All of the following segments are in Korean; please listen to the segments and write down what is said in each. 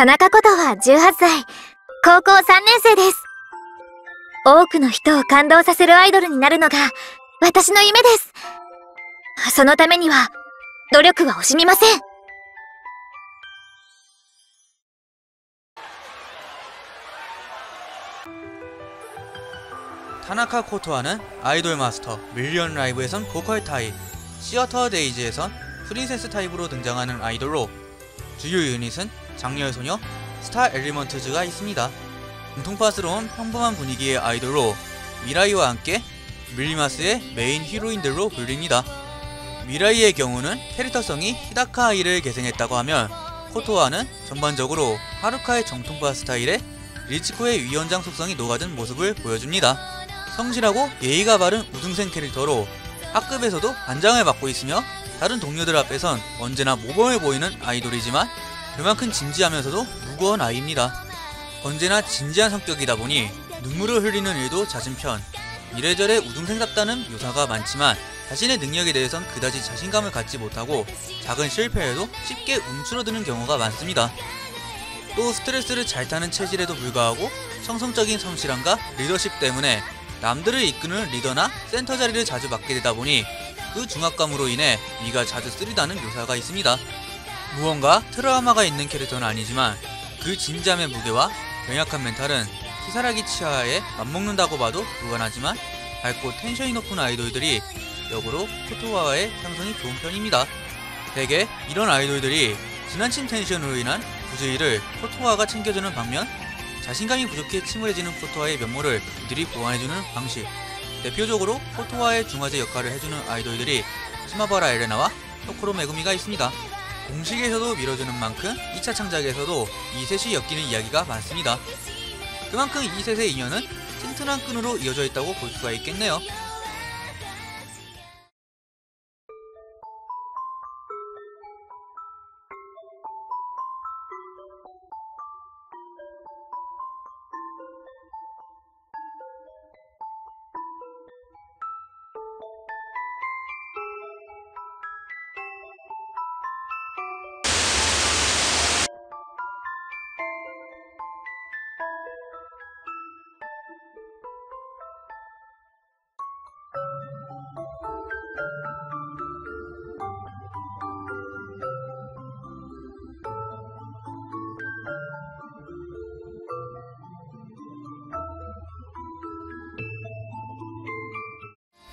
田中琴は18歳、高校3年生です。多くの人を感動させるアイドルになるのが私の夢です。そのためには努力は惜しみません。타나카 코토아는 아이돌 마스터 밀리언 라이브에선 보컬 타입, 시어터 데이즈에선 프린세스 타입으로 등장하는 아이돌로 주요 유닛은 장렬 소녀, Star Elements가 있습니다. 정통파스러운 평범한 분위기의 아이돌로 미라이와 함께 밀리마스의 메인 히로인들로 불립니다. 미라이의 경우는 캐릭터성이 히다카 아이를 계승했다고 하면 코토하는 전반적으로 하루카의 정통파 스타일에 리츠코의 위원장 속성이 녹아든 모습을 보여줍니다. 성실하고 예의가 바른 우등생 캐릭터로 학급에서도 반장을 맡고 있으며 다른 동료들 앞에선 언제나 모범해 보이는 아이돌이지만 그만큼 진지하면서도 무거운 아이입니다. 언제나 진지한 성격이다 보니 눈물을 흘리는 일도 잦은 편. 이래저래 우등생답다는 묘사가 많지만 자신의 능력에 대해선 그다지 자신감을 갖지 못하고 작은 실패에도 쉽게 움츠러드는 경우가 많습니다. 또 스트레스를 잘 타는 체질에도 불구하고 성성적인 성실함과 리더십 때문에 남들을 이끄는 리더나 센터 자리를 자주 맡게 되다 보니 그 중압감으로 인해 위가 자주 쓰리다는 묘사가 있습니다. 무언가 트라우마가 있는 캐릭터는 아니지만 그 진지함의 무게와 연약한 멘탈은 키사라기 치하야에 맞먹는다고 봐도 무방하지만 밝고 텐션이 높은 아이돌들이 역으로 코토하와의 상성이 좋은 편입니다. 대개 이런 아이돌들이 지나친 텐션으로 인한 부주의를 코토하가 챙겨주는 반면 자신감이 부족해 침울해지는 코토와의 면모를 이들이 보완해주는 방식 대표적으로 코토와의 중화제 역할을 해주는 아이돌들이 스마바라 에레나와 토코로 메구미가 있습니다. 공식에서도 밀어주는 만큼 2차 창작에서도 이 셋이 엮이는 이야기가 많습니다. 그만큼 이 셋의 인연은 튼튼한 끈으로 이어져 있다고 볼 수가 있겠네요.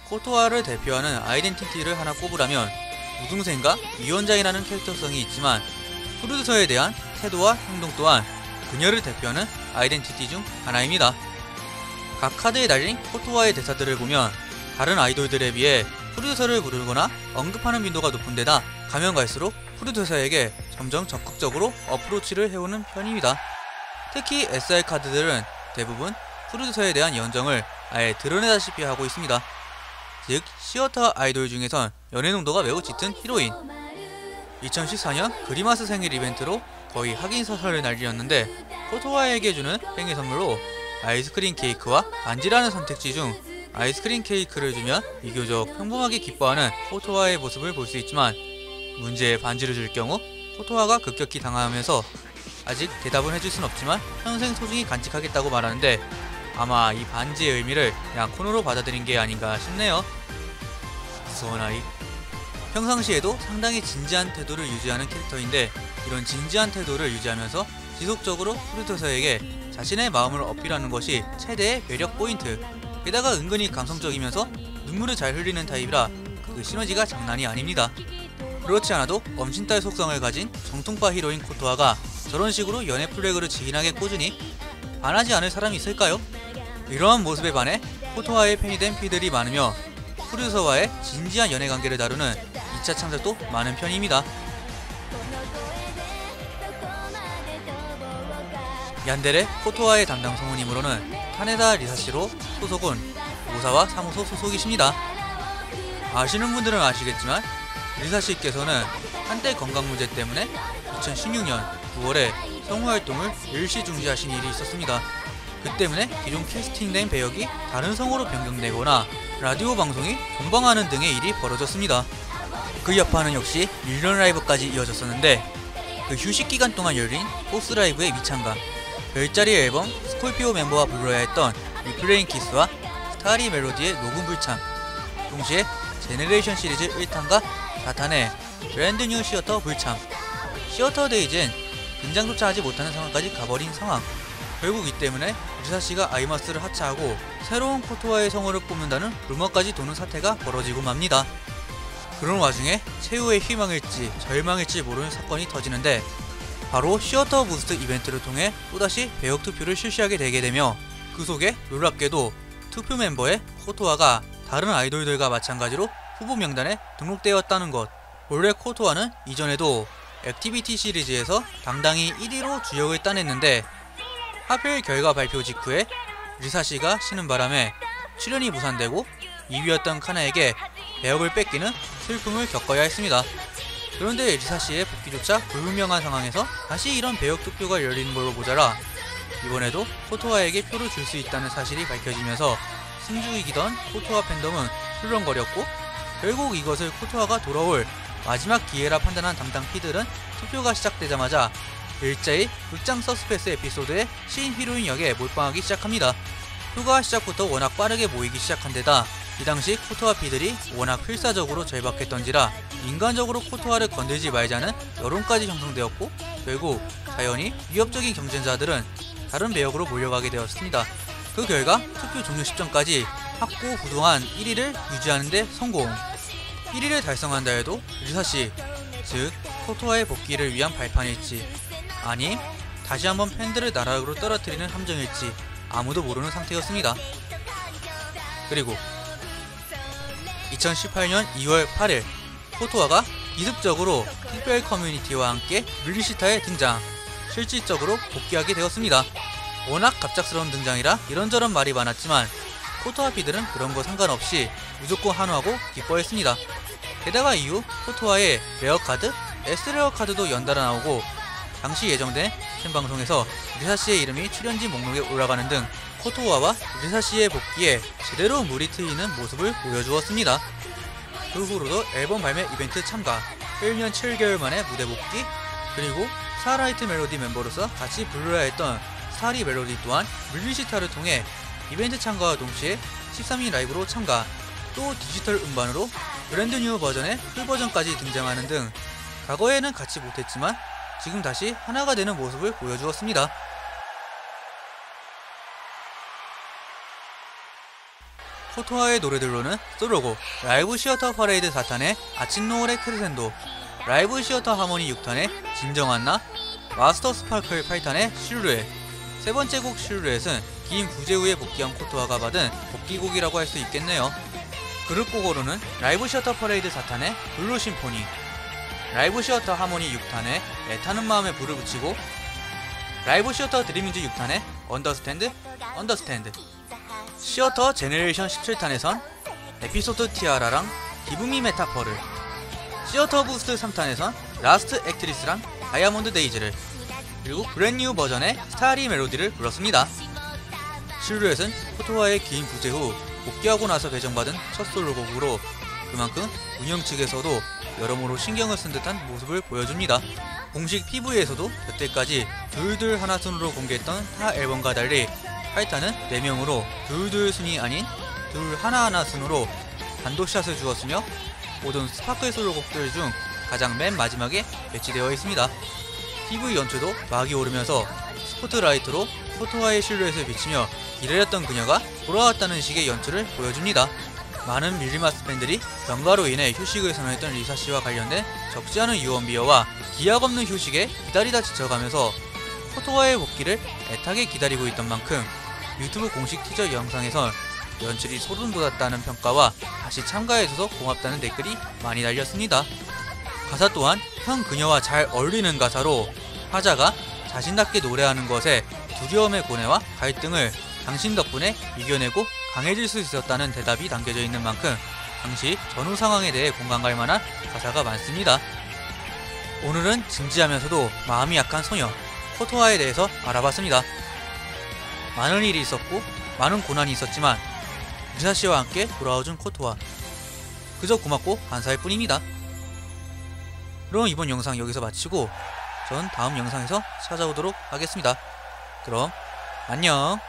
코토아를 대표하는 아이덴티티를 하나 꼽으라면 우등생과 위원장이라는 캐릭터성이 있지만 프로듀서에 대한 태도와 행동 또한 그녀를 대표하는 아이덴티티 중 하나입니다. 각 카드에 달린 코토아의 대사들을 보면 다른 아이돌들에 비해 프로듀서를 부르거나 언급하는 빈도가 높은 데다 가면 갈수록 프로듀서에게 점점 적극적으로 어프로치를 해오는 편입니다. 특히 SR 카드들은 대부분 프로듀서에 대한 연정을 아예 드러내다시피 하고 있습니다. 즉 시어터 아이돌 중에선 연애 농도가 매우 짙은 히로인 2014년 그리마스 생일 이벤트로 거의 확인 사설을 날리었는데 코토와에게 주는 생일 선물로 아이스크림 케이크와 반지라는 선택지 중 아이스크림 케이크를 주면 비교적 평범하게 기뻐하는 코토와의 모습을 볼 수 있지만 문제의 반지를 줄 경우 코토와가 급격히 당황하면서 아직 대답은 해줄 순 없지만 평생 소중히 간직하겠다고 말하는데 아마 이 반지의 의미를 양코노로 받아들인 게 아닌가 싶네요. 소나이. 평상시에도 상당히 진지한 태도를 유지하는 캐릭터인데 이런 진지한 태도를 유지하면서 지속적으로 프로듀서에게 자신의 마음을 어필하는 것이 최대의 매력 포인트. 게다가 은근히 감성적이면서 눈물을 잘 흘리는 타입이라 그 시너지가 장난이 아닙니다. 그렇지 않아도 엄신딸 속성을 가진 정통파 히로인 코토아가 저런 식으로 연애 플래그를 지인하게 꽂으니 반하지 않을 사람이 있을까요? 이러한 모습에 반해 코토아의 팬이 된 피들이 많으며 프로듀서와의 진지한 연애 관계를 다루는 2차 창작도 많은 편입니다. 얀데레 코토아의 담당 성우님으로는 타네다 리사씨로 소속은 모사와 사무소 소속이십니다. 아시는 분들은 아시겠지만 리사씨께서는 한때 건강 문제 때문에 2016년 9월에 성우 활동을 일시 중지하신 일이 있었습니다. 그 때문에 기존 캐스팅된 배역이 다른 성우로 변경되거나 라디오 방송이 종방하는 등의 일이 벌어졌습니다. 그 여파는 역시 Million Live까지 이어졌었는데 그 휴식 기간 동안 열린 fourth 라이브의 미참가 별자리 앨범 Scorpio 멤버와 불러야 했던 Refrain Kiss와 Starry Melody의 녹음 불참 동시에 Generation 시리즈 1탄과 4탄의 Brand New Theater 불참 Theater Days엔 등장조차 하지 못하는 상황까지 가버린 상황 결국 이 때문에 리사씨가 아이마스를 하차하고 새로운 코토하의 성우를 뽑는다는 루머까지 도는 사태가 벌어지고 맙니다. 그런 와중에 최후의 희망일지 절망일지 모르는 사건이 터지는데 바로 Theater Boost 이벤트를 통해 또다시 배역 투표를 실시하게 되게 되며 그 속에 놀랍게도 투표 멤버의 코토하가 다른 아이돌들과 마찬가지로 후보 명단에 등록되었다는 것 원래 코토하는 이전에도 Activity 시리즈에서 당당히 1위로 주역을 따냈는데 하필 결과 발표 직후에 리사씨가 쉬는 바람에 출연이 무산되고 2위였던 카나에게 배역을 뺏기는 슬픔을 겪어야 했습니다. 그런데 리사씨의 복귀조차 불분명한 상황에서 다시 이런 배역 투표가 열리는 걸로 모자라 이번에도 코토하에게 표를 줄 수 있다는 사실이 밝혀지면서 숨죽이던 코토하 팬덤은 술렁거렸고 결국 이것을 코토하가 돌아올 마지막 기회라 판단한 담당 P들은 투표가 시작되자마자 일자의 극장 서스펜스 에피소드의 신 히로인 역에 몰빵하기 시작합니다. 표가 시작부터 워낙 빠르게 모이기 시작한 데다 이 당시 코토하 P들이 워낙 필사적으로 절박했던지라 인간적으로 코토하를 건들지 말자는 여론까지 형성되었고 결국 자연히 위협적인 경쟁자들은 다른 배역으로 몰려가게 되었습니다. 그 결과 투표 종료 시점까지 확고 부동한 1위를 유지하는 데 성공. 1위를 달성한다 해도 리사씨, 즉 코토아의 복귀를 위한 발판일지 아니 다시 한번 팬들을 나락으로 떨어뜨리는 함정일지 아무도 모르는 상태였습니다. 그리고 2018년 2월 8일 코토하가 기습적으로 특별 커뮤니티와 함께 밀리시타에 등장 실질적으로 복귀하게 되었습니다. 워낙 갑작스러운 등장이라 이런저런 말이 많았지만 코토하 P들은 그런 거 상관없이 무조건 환호하고 기뻐했습니다. 게다가 이후 코토하의 rare카드, S rare 카드도 연달아 나오고 당시 예정된 팬방송에서 리사 씨의 이름이 출연진 목록에 올라가는 등 코토하와 리사 씨의 복귀에 제대로 물이 트이는 모습을 보여주었습니다. 그 후로도 앨범 발매 이벤트 참가, 1년 7개월 만에 무대 복귀, 그리고 Starlight Melody 멤버로서 같이 불러야 했던 Starry Melody 또한 밀리시타를 통해 이벤트 참가와 동시에 13인 라이브로 참가, 또 디지털 음반으로 Brand New 버전의 풀 버전까지 등장하는 등 과거에는 같이 못했지만 지금 다시 하나가 되는 모습을 보여주었습니다. 코토하의 노래들로는 솔로곡 Live Theater Parade 4탄의 아침 노을의 크레센도 Live Theater Harmony 6탄의 진정한 나 Master Sparkle 8탄의 실루엣 세 번째 곡 실루엣은 긴 부재 후에 복귀한 코토하가 받은 복귀곡이라고 할 수 있겠네요. 그룹 곡으로는 Live Theater Parade 4탄의 Blue Symphony Live Theater Harmony 6탄에 애타는 마음에 불을 붙이고 Live Theater Dreamings 6탄에 Understand Understand Theater Generation 17탄에선 Episode Tiara랑 Give Me Metaphor를 Theater Boost 3탄에선 Last Actress랑 Diamond Days를 그리고 Brand New 버전의 Starry Melody를 불렀습니다. 실루엣은 코토하의 긴 부재 후 복귀하고 나서 배정받은 첫 솔로곡으로 그만큼 운영 측에서도 여러모로 신경을 쓴 듯한 모습을 보여줍니다. 공식 PV에서도 여태까지 둘둘 하나 순으로 공개했던 타 앨범과 달리 8탄은 4명으로 둘둘 순이 아닌 둘 하나하나 순으로 단독샷을 주었으며 모든 스파클 솔로곡들 중 가장 맨 마지막에 배치되어 있습니다. PV 연출도 막이 오르면서 스포트라이트로 코토하의 실루엣을 비치며 기다렸던 그녀가 돌아왔다는 식의 연출을 보여줍니다. 많은 밀리마스 팬들이 병가로 인해 휴식을 선언했던 리사씨와 관련된 적지 않은 유언비어와 기약 없는 휴식에 기다리다 지쳐가면서 포토와의 복귀를 애타게 기다리고 있던 만큼 유튜브 공식 티저 영상에선 연출이 소름 돋았다는 평가와 다시 참가해줘서 고맙다는 댓글이 많이 달렸습니다. 가사 또한 형 그녀와 잘 어울리는 가사로 화자가 자신답게 노래하는 것에 두려움의 고뇌와 갈등을 당신 덕분에 이겨내고 강해질 수 있었다는 대답이 담겨져 있는 만큼 당시 전후 상황에 대해 공감 갈 만한 가사가 많습니다. 오늘은 진지하면서도 마음이 약한 소녀 코토아에 대해서 알아봤습니다. 많은 일이 있었고 많은 고난이 있었지만 리사 씨와 함께 돌아와준 코토아 그저 고맙고 감사할 뿐입니다. 그럼 이번 영상 여기서 마치고 전 다음 영상에서 찾아오도록 하겠습니다. 그럼 안녕.